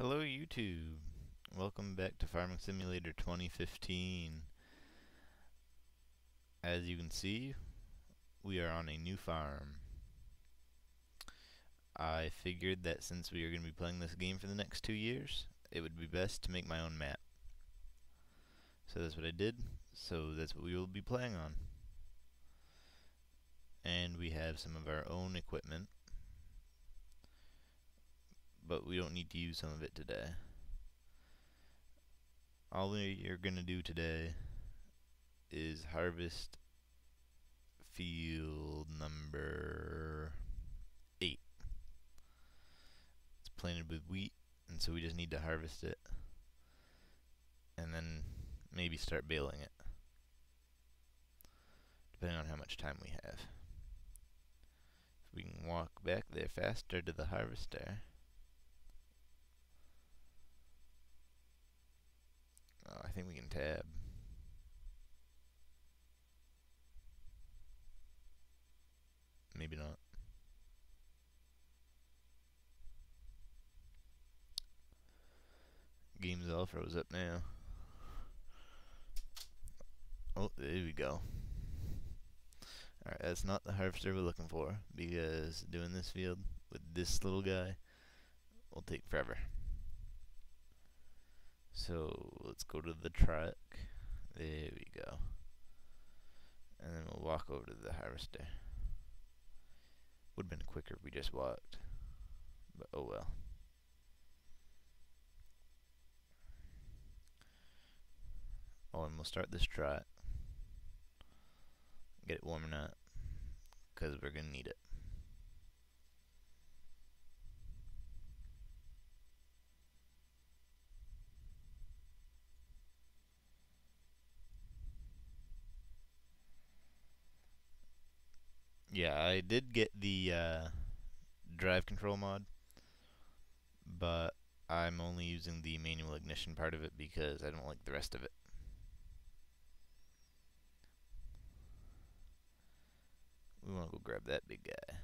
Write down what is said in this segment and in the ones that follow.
Hello YouTube. Welcome back to Farming Simulator 2015. As you can see, we are on a new farm. I figured that since we are going to be playing this game for the next two years, it would be best to make my own map. So that's what I did, so that's what we will be playing on. And we have some of our own equipment but we don't need to use some of it today. All are going to do today is harvest field number 8. It's planted with wheat, and so we just need to harvest it and then maybe start baling it, depending on how much time we have. If we can walk back there faster to the harvester, Uh, I think we can tab. Maybe not. Game's all froze up now. Oh, there we go. Alright, that's not the harvester we're looking for, because doing this field with this little guy will take forever. So let's go to the truck. There we go. And then we'll walk over to the harvester. Would have been quicker if we just walked. But oh well. Oh, and we'll start this trot. Get it warming up. Because we're going to need it. Yeah, I did get the uh, drive control mod, but I'm only using the manual ignition part of it because I don't like the rest of it. We want to go grab that big guy.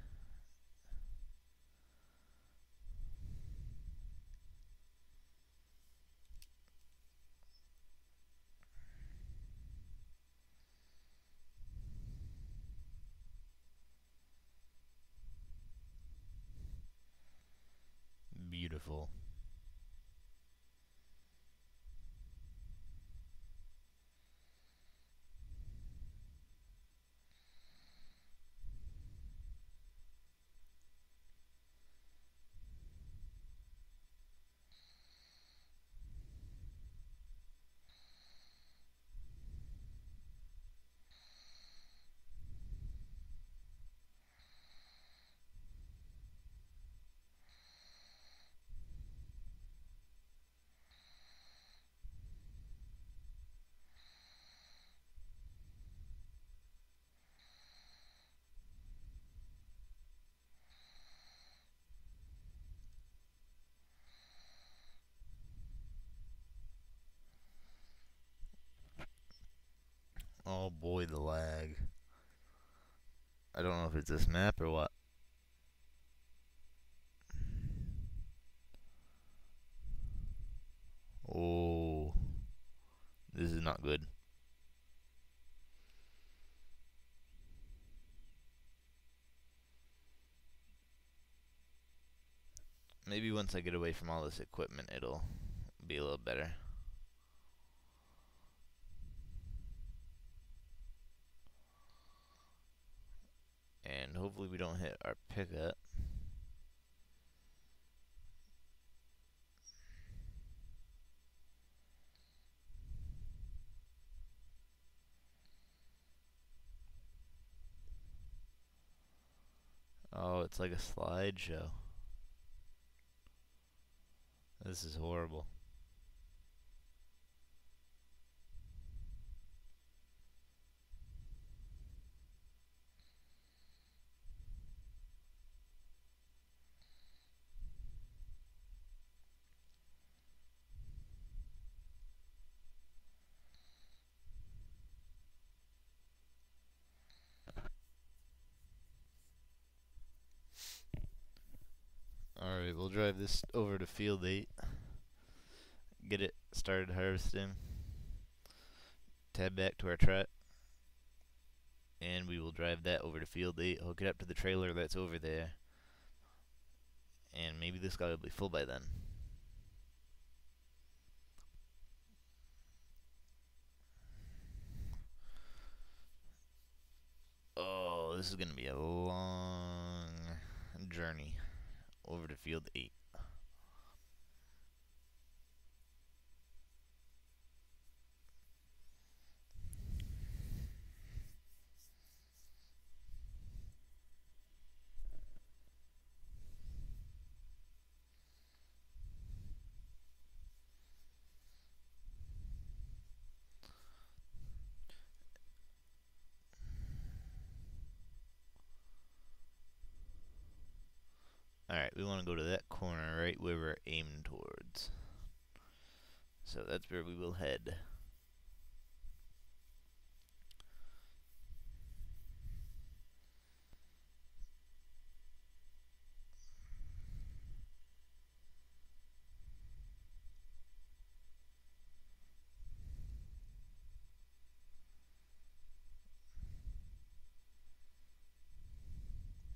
beautiful. Oh boy, the lag. It's this map or what. Oh. This is not good. Maybe once I get away from all this equipment, it'll be a little better. And hopefully we don't hit our pickup. Oh, it's like a slideshow. This is horrible. Alright, we'll drive this over to field 8. get it started harvesting. Tab back to our truck. And we will drive that over to field 8, hook it up to the trailer that's over there. And maybe this guy will be full by then. Oh, this is going to be a long journey over to field 8. Alright, we want to go to that corner right where we're aiming towards. So that's where we will head.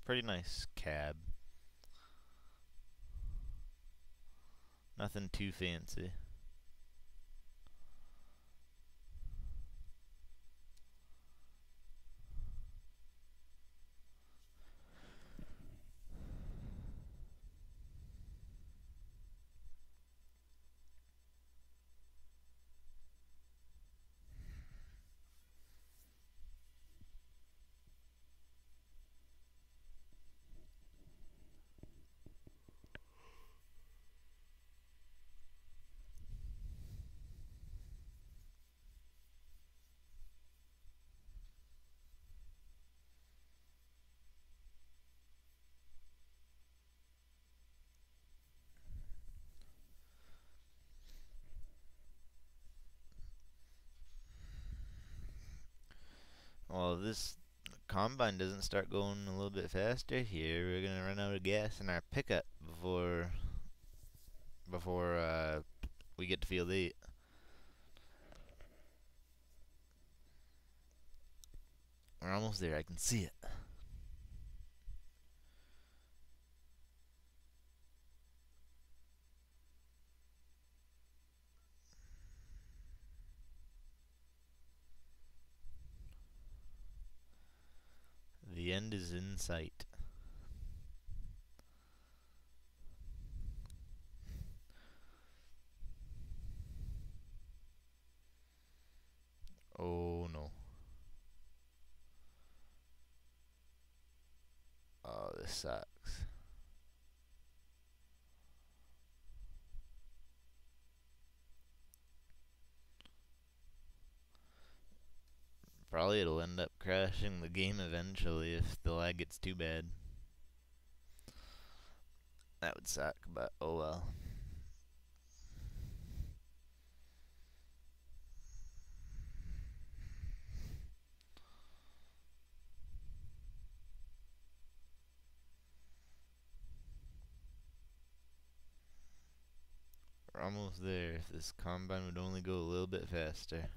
Pretty nice cab. Nothing too fancy. Well, this combine doesn't start going a little bit faster here, we're gonna run out of gas in our pickup before before uh, we get to field eight. We're almost there. I can see it. The end is in sight. Oh no. Oh, this sucks. Probably it'll end up crashing the game eventually if the lag gets too bad. That would suck, but oh well. We're almost there. If this combine would only go a little bit faster.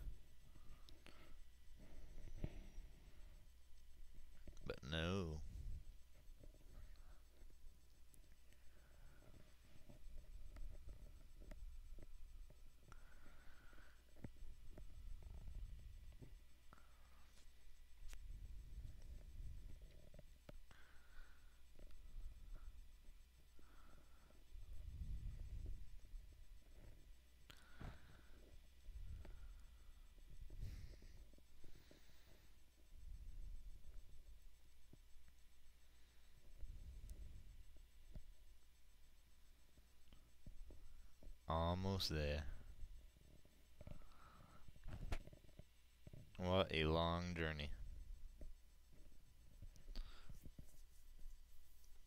But no. Almost there. What a long journey.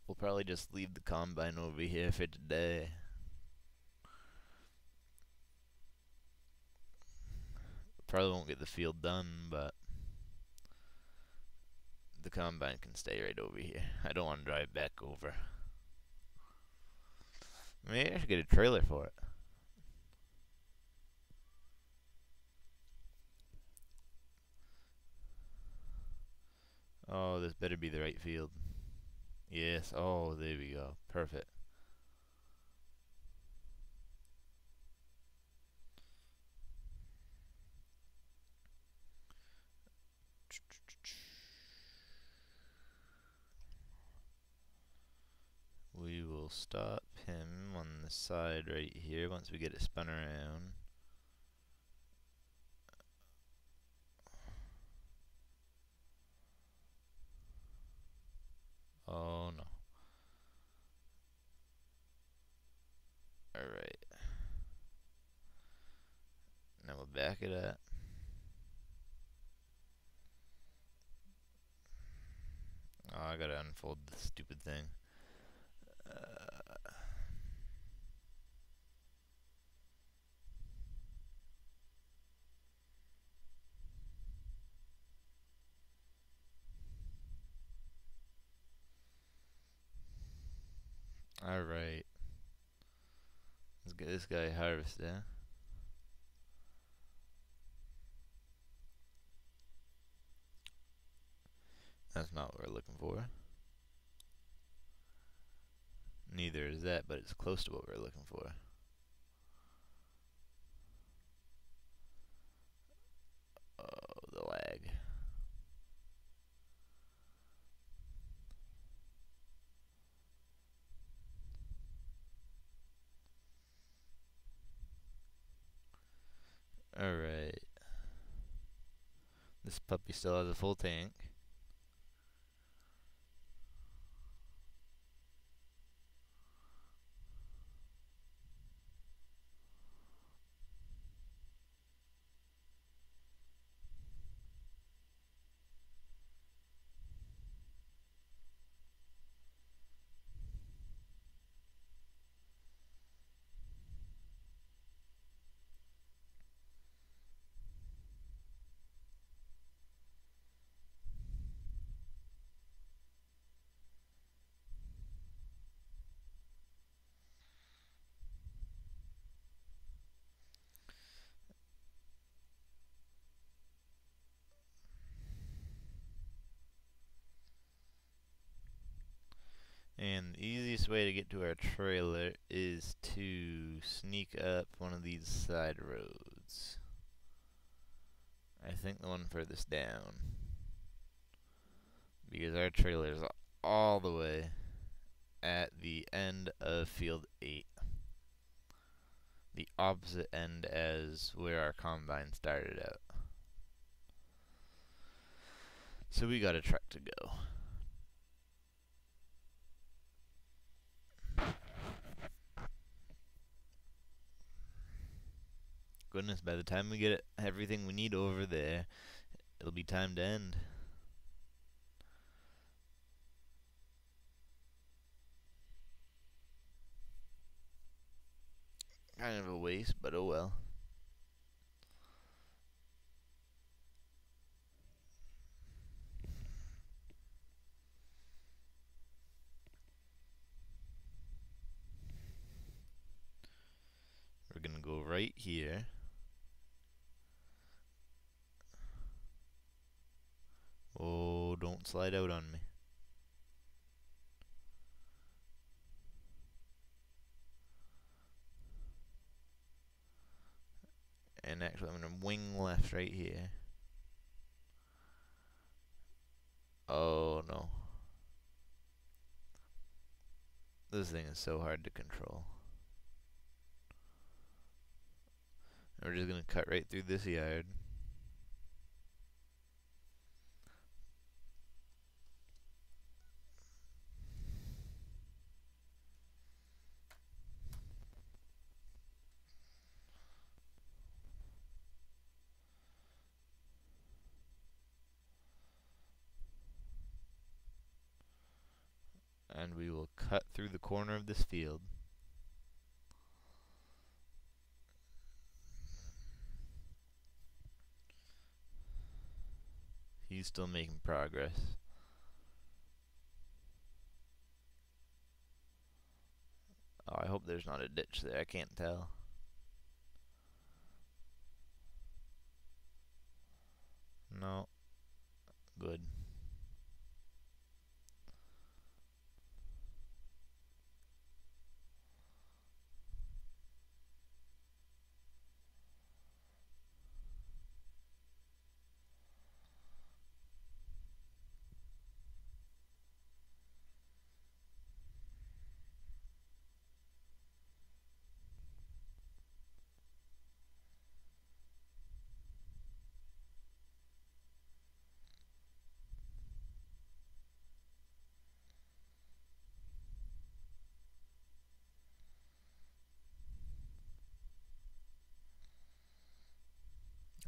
We'll probably just leave the combine over here for today. Probably won't get the field done, but the combine can stay right over here. I don't want to drive back over. Maybe I should get a trailer for it. Oh, better be the right field. Yes, oh, there we go. Perfect. We will stop him on the side right here once we get it spun around. Oh no. Alright. Now we'll back it up. Oh, I gotta unfold this stupid thing. Uh, Alright. Let's get this guy harvested. That's not what we're looking for. Neither is that, but it's close to what we're looking for. Oh, the lag. Alright. This puppy still has a full tank. And the easiest way to get to our trailer is to sneak up one of these side roads. I think the one furthest down. Because our trailer is all the way at the end of field 8. The opposite end as where our combine started out. So we got a truck to go. Goodness, by the time we get everything we need over there, it'll be time to end. Kind of a waste, but oh well. We're gonna go right here. Oh, don't slide out on me. And actually, I'm going to wing left right here. Oh, no. This thing is so hard to control. we're just going to cut right through this yard. and we will cut through the corner of this field. He's still making progress. Oh, I hope there's not a ditch there. I can't tell. No. Good.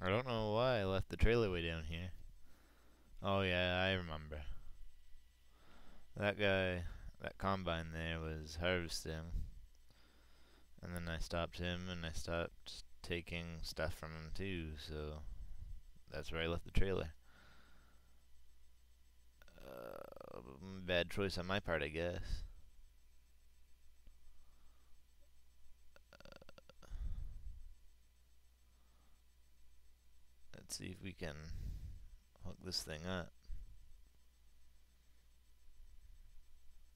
I don't know why I left the trailer way down here. Oh yeah, I remember. That guy, that combine there was harvesting. And then I stopped him and I stopped taking stuff from him too, so that's where I left the trailer. Uh, bad choice on my part, I guess. See if we can hook this thing up.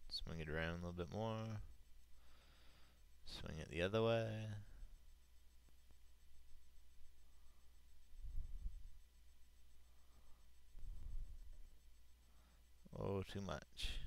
Swing it around a little bit more. Swing it the other way. Oh, too much.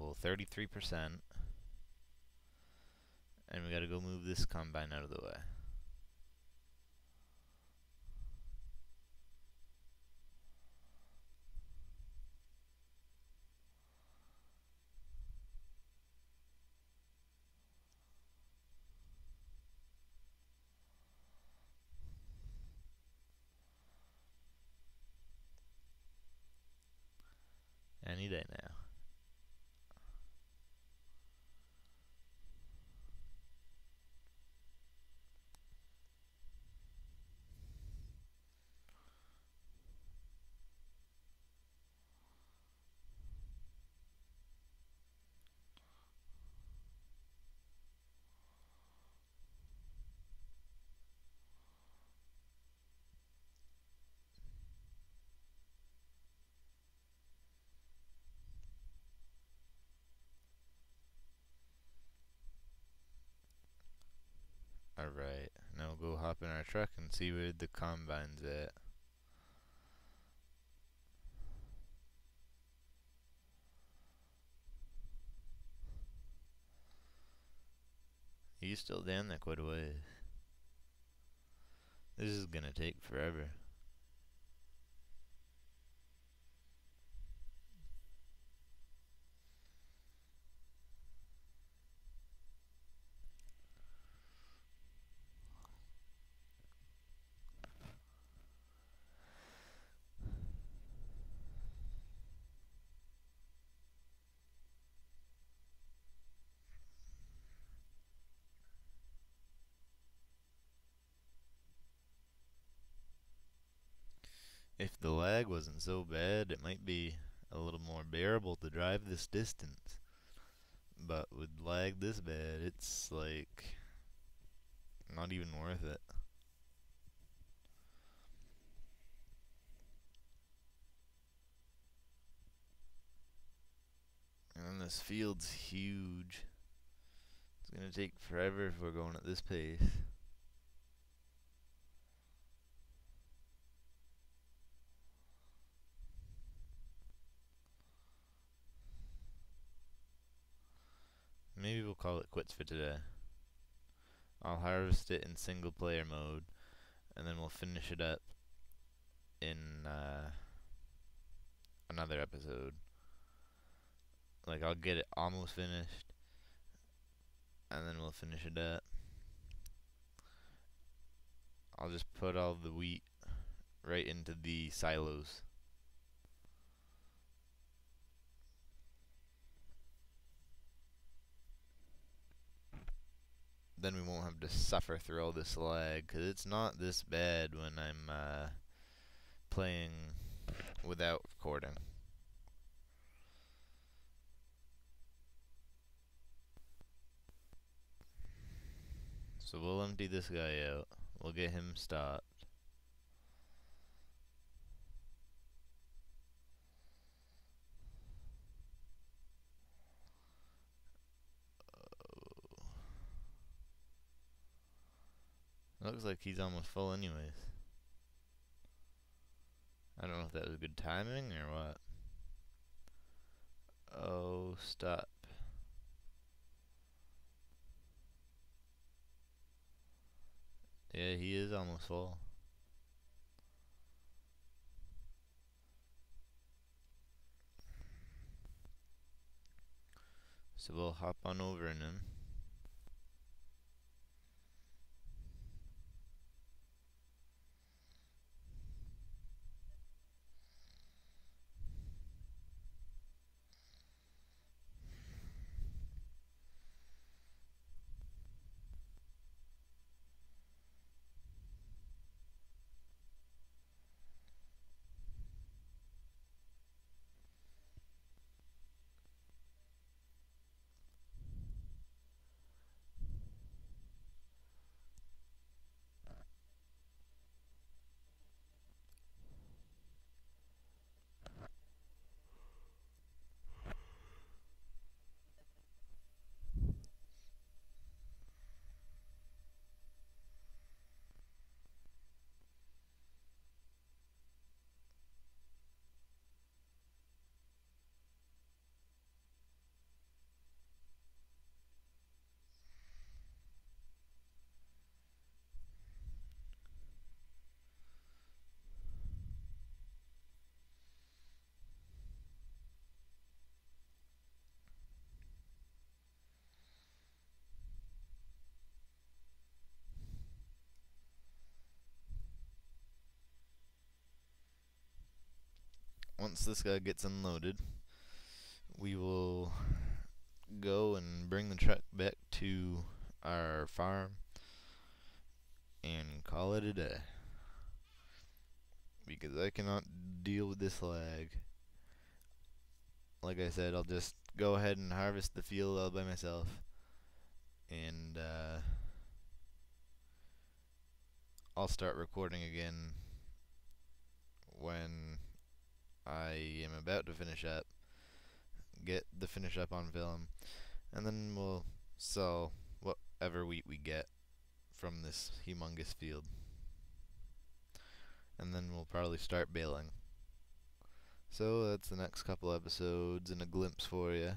Beautiful. 33%. And we gotta go move this combine out of the way. Any day now. Alright, now we'll go hop in our truck and see where the combine's at. He's still down there quite a ways. This is gonna take forever. If the lag wasn't so bad, it might be a little more bearable to drive this distance. But with lag this bad, it's like not even worth it. And this field's huge. It's gonna take forever if we're going at this pace. Maybe we'll call it quits for today. I'll harvest it in single player mode, and then we'll finish it up in uh, another episode. Like, I'll get it almost finished, and then we'll finish it up. I'll just put all the wheat right into the silos. Then we won't have to suffer through all this lag because it's not this bad when I'm uh, playing without recording. So we'll empty this guy out. We'll get him stopped. Looks like he's almost full anyways. I don't know if that was good timing or what. Oh, stop. Yeah, he is almost full. So we'll hop on over in him. Once this guy gets unloaded, we will go and bring the truck back to our farm and call it a day. Because I cannot deal with this lag. Like I said, I'll just go ahead and harvest the field all by myself. And uh, I'll start recording again when I am about to finish up, get the finish up on film, and then we'll sell whatever wheat we get from this humongous field. And then we'll probably start baling. So that's the next couple episodes and a glimpse for you.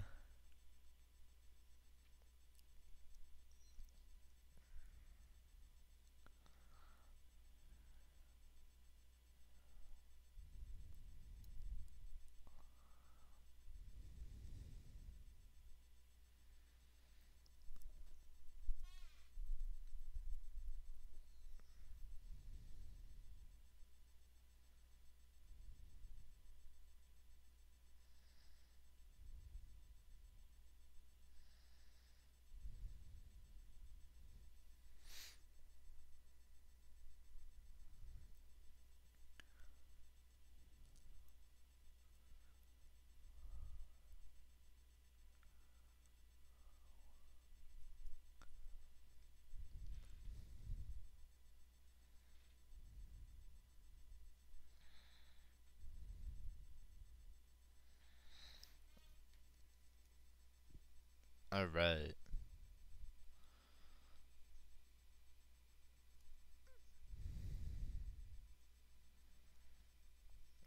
Alright.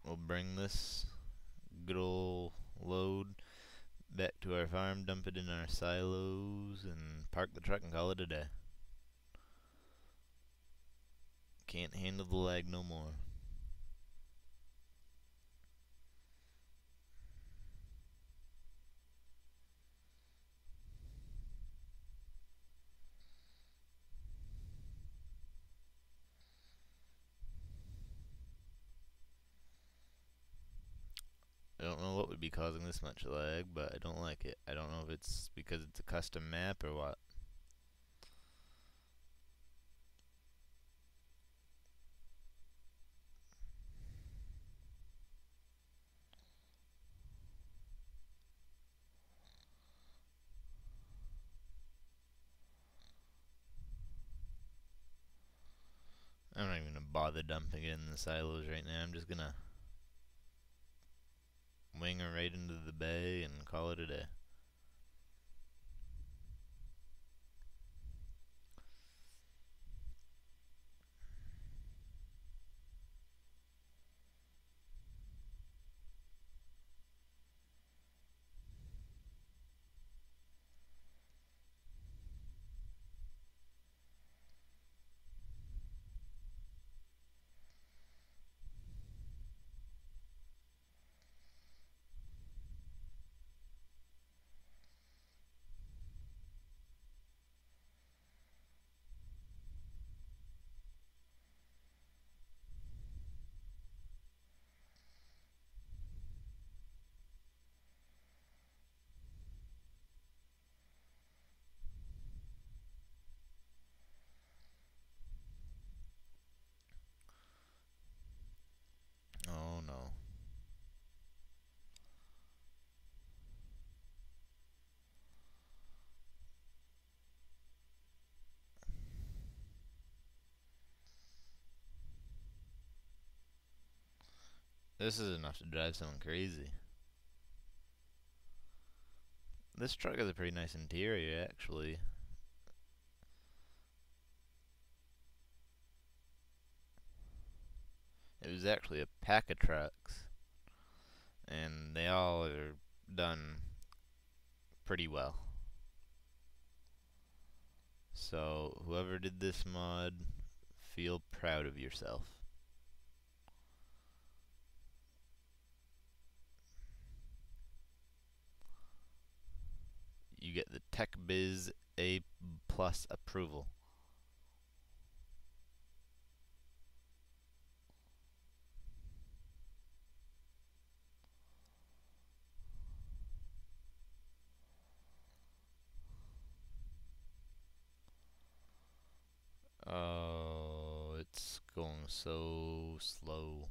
We'll bring this good old load back to our farm, dump it in our silos, and park the truck and call it a day. Can't handle the lag no more. would be causing this much lag, but I don't like it. I don't know if it's because it's a custom map or what. I'm not even gonna bother dumping it in the silos right now. I'm just gonna wing her right into the bay and call it a day. This is enough to drive someone crazy. This truck has a pretty nice interior, actually. It was actually a pack of trucks. And they all are done pretty well. So, whoever did this mod, feel proud of yourself. You get the Tek Biz A plus approval. Oh, it's going so slow.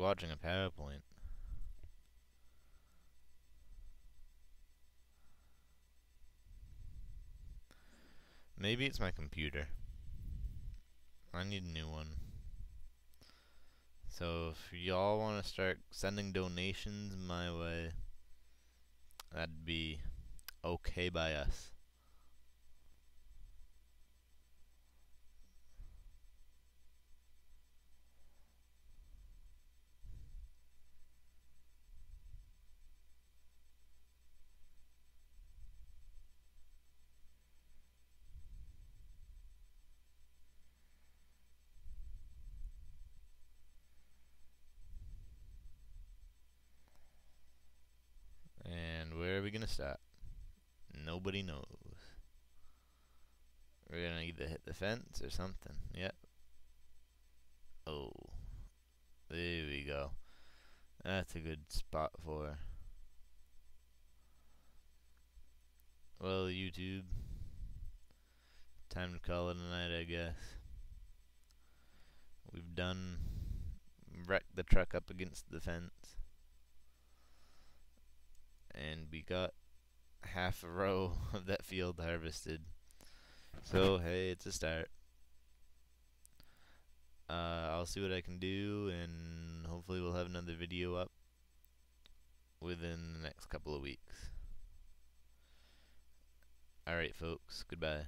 Watching a PowerPoint. Maybe it's my computer. I need a new one. So if y'all want to start sending donations my way, that'd be okay by us. We gonna stop? Nobody knows. We're gonna either hit the fence or something. Yep. Oh. There we go. That's a good spot for Well, YouTube. Time to call it a night, I guess. We've done wrecked the truck up against the fence and we got half a row of that field harvested. So, hey, it's a start. Uh, I'll see what I can do, and hopefully we'll have another video up within the next couple of weeks. Alright, folks, goodbye.